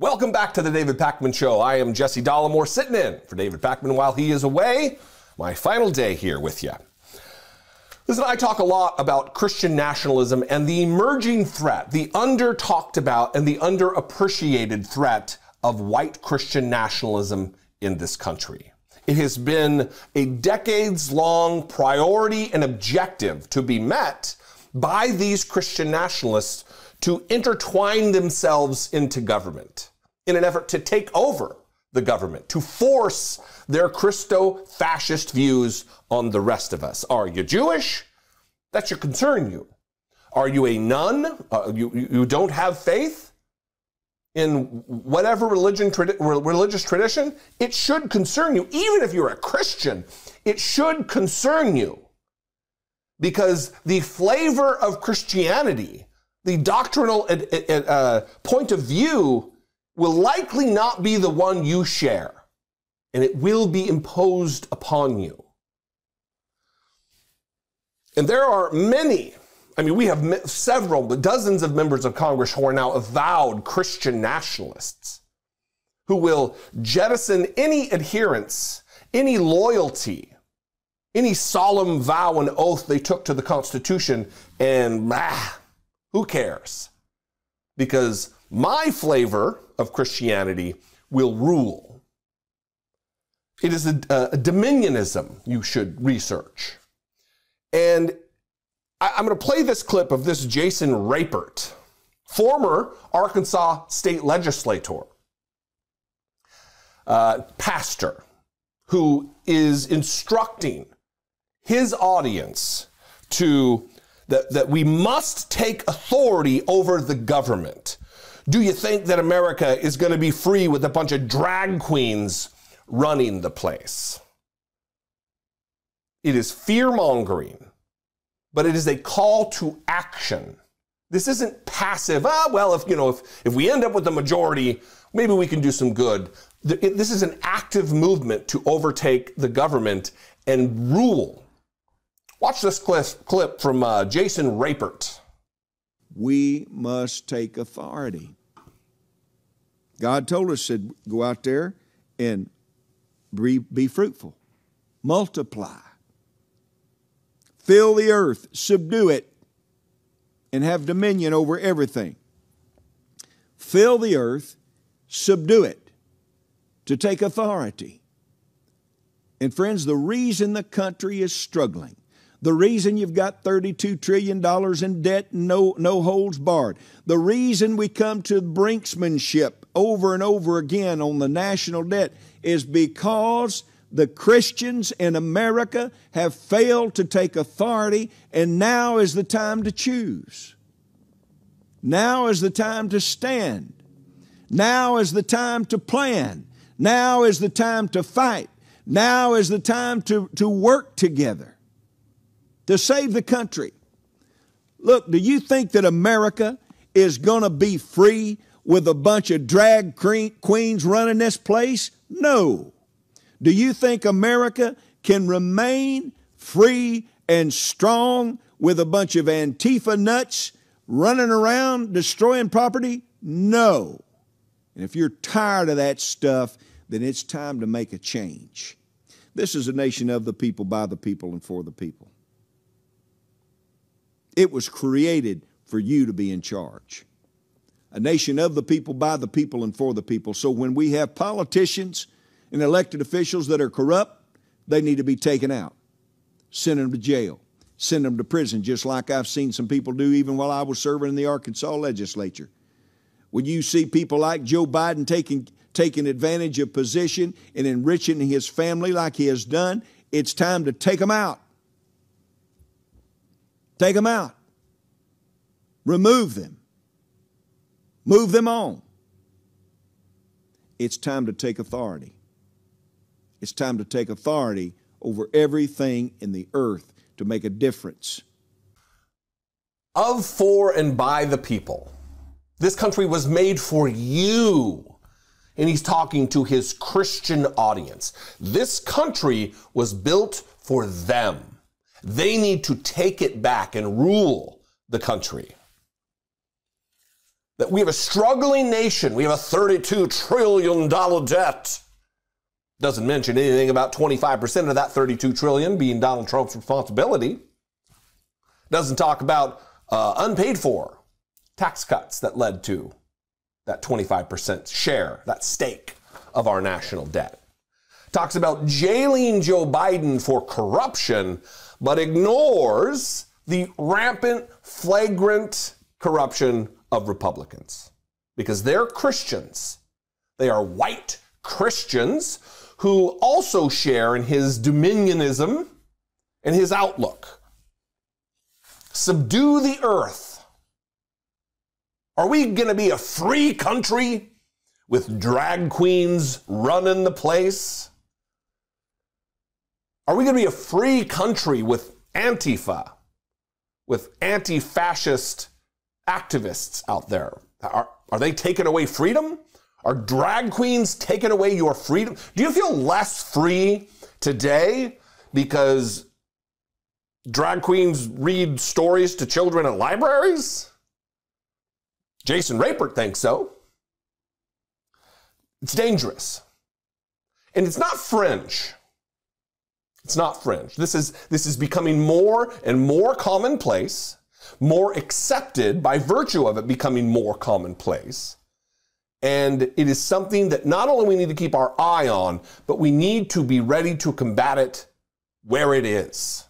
Welcome back to the David Pakman Show. I am Jesse Dollemore sitting in for David Pakman while he is away. My final day here with you. Listen, I talk a lot about Christian nationalism and the emerging threat, the under talked about and the underappreciated threat of white Christian nationalism in this country. It has been a decades long priority and objective to be met by these Christian nationalists to intertwine themselves into government in an effort to take over the government, to force their Christo fascist views on the rest of us. Are you Jewish? That should concern you. Are you a none? Uh, you, you don't have faith in whatever religion, religious tradition? It should concern you. Even if you're a Christian, it should concern you. Because the flavor of Christianity, the doctrinal uh, point of view will likely not be the one you share, and it will be imposed upon you. And there are many, I mean, we have several, dozens of members of Congress who are now avowed Christian nationalists who will jettison any adherence, any loyalty, any solemn vow and oath they took to the Constitution, and bah, who cares? Because my flavor of Christianity will rule. It is a, a dominionism you should research. And I, am going to play this clip of this Jason Rapert, former Arkansas state legislator, uh, pastor, who is instructing his audience to that, that we must take authority over the government. Do you think that America is going to be free with a bunch of drag queens running the place? It is fear mongering, but it is a call to action. This isn't passive. Ah, well, if you know, if, if we end up with a majority, maybe we can do some good. This is an active movement to overtake the government and rule. Watch this clip from uh, Jason Rapert. We must take authority. God told us, said, go out there and be, be fruitful, multiply, fill the earth, subdue it, and have dominion over everything. Fill the earth, subdue it, to take authority. And friends, the reason the country is struggling the reason you've got $32 trillion in debt no, no holds barred. The reason we come to brinksmanship over and over again on the national debt is because the Christians in America have failed to take authority, and now is the time to choose. Now is the time to stand. Now is the time to plan. Now is the time to fight. Now is the time to, to work together to save the country. Look, do you think that America is going to be free with a bunch of drag queens running this place? No. Do you think America can remain free and strong with a bunch of Antifa nuts running around destroying property? No. And if you're tired of that stuff, then it's time to make a change. This is a nation of the people, by the people, and for the people. It was created for you to be in charge. A nation of the people, by the people, and for the people. So when we have politicians and elected officials that are corrupt, they need to be taken out. Send them to jail. Send them to prison, just like I've seen some people do even while I was serving in the Arkansas legislature. When you see people like Joe Biden taking, taking advantage of position and enriching his family like he has done, it's time to take them out. Take them out. Remove them. Move them on. It's time to take authority. It's time to take authority over everything in the earth to make a difference. Of, for, and by the people. This country was made for you. And he's talking to his Christian audience. This country was built for them. They need to take it back and rule the country. that we have a struggling nation. We have a $32 trillion debt. Doesn't mention anything about 25% of that 32 trillion being Donald Trump's responsibility. Doesn't talk about uh, unpaid for tax cuts that led to that 25% share, that stake of our national debt. Talks about jailing Joe Biden for corruption, but ignores the rampant, flagrant corruption of Republicans because they're Christians. They are white Christians who also share in his dominionism and his outlook. Subdue the earth. Are we going to be a free country with drag queens running the place? Are we going to be a free country with Antifa, with anti fascist activists out there? Are, are they taking away freedom? Are drag queens taking away your freedom? Do you feel less free today because drag queens read stories to children at libraries? Jason Rapert thinks so. It's dangerous. And it's not fringe. It's not fringe. This is, this is becoming more and more commonplace, more accepted by virtue of it becoming more commonplace. And it is something that not only we need to keep our eye on, but we need to be ready to combat it where it is.